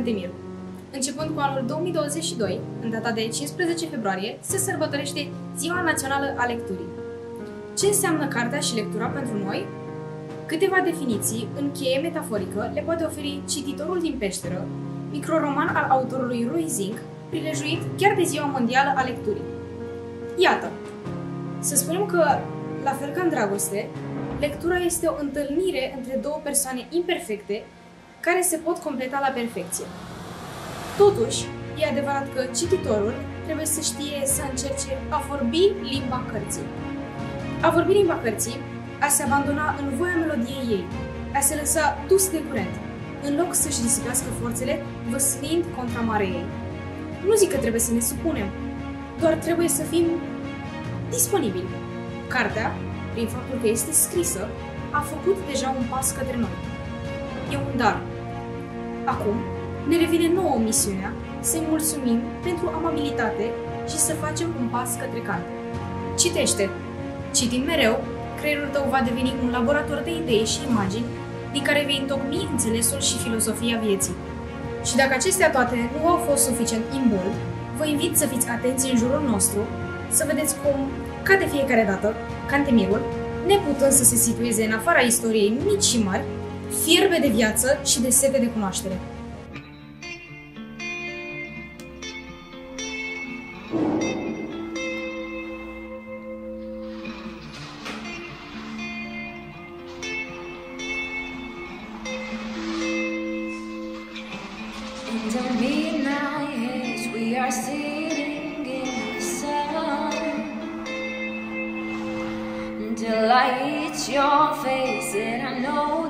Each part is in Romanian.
Cantemir. Începând cu anul 2022, în data de 15 februarie, se sărbătorește Ziua Națională a Lecturii. Ce înseamnă cartea și lectura pentru noi? Câteva definiții, în cheie metaforică, le poate oferi cititorul din peșteră, microroman al autorului Rui Zink, prilejuit chiar de Ziua Mondială a Lecturii. Iată, să spunem că, la fel ca în dragoste, lectura este o întâlnire între două persoane imperfecte care se pot completa la perfecție. Totuși, e adevărat că cititorul trebuie să știe să încerce a vorbi limba cărții. A vorbi limba cărții, a se abandona în voia melodiei ei, a se lăsa dus de curent, în loc să-și risipească forțele văslind contra marei ei. Nu zic că trebuie să ne supunem, doar trebuie să fim disponibili. Cartea, prin faptul că este scrisă, a făcut deja un pas către noi. E un dar. Acum, ne revine nouă misiunea să-i mulțumim pentru amabilitate și să facem un pas către carte. Citește! Citind mereu, creierul tău va deveni un laborator de idei și imagini din care vei întocmi înțelesul și filosofia vieții. Și dacă acestea toate nu au fost suficient imbold, vă invit să fiți atenți în jurul nostru, să vedeți cum, ca de fiecare dată, Cantemirul, neputând să se situeze în afara istoriei mici și mari, fierbe de viață și de sete de cunoaștere. In the midnight haze, we are sitting in the sun. Until I hit your face, and I know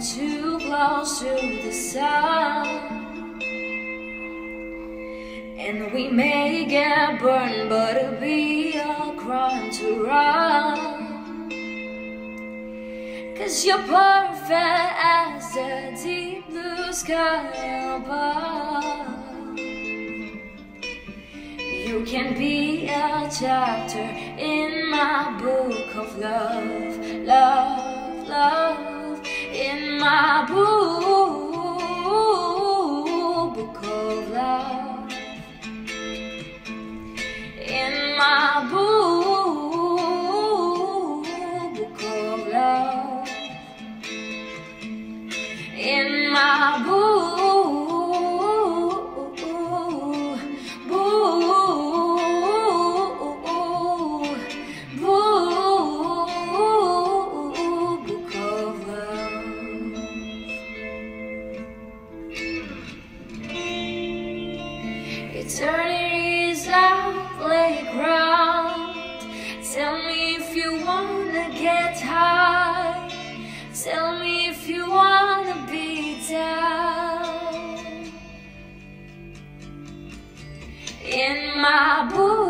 too close to the sun. And we may get burned, but it'll be a crime to run. Cause you're perfect as the deep blue sky above. You can be a chapter in my book of love, love, love. Babu. Eternity is our playground. Tell me if you wanna get high. Tell me if you wanna be down. In my book,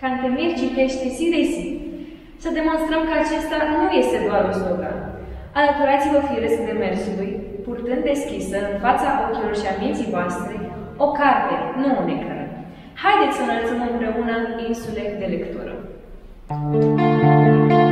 Cantemir citește zi de zi. Să demonstrăm că acesta nu este doar un slogan. Alăturați-vă firesc demersului, purtând deschisă în fața ochilor și a minții voastre o carte, nu un ecran. Haideți să înălțăm împreună insule de lectură. Thank you.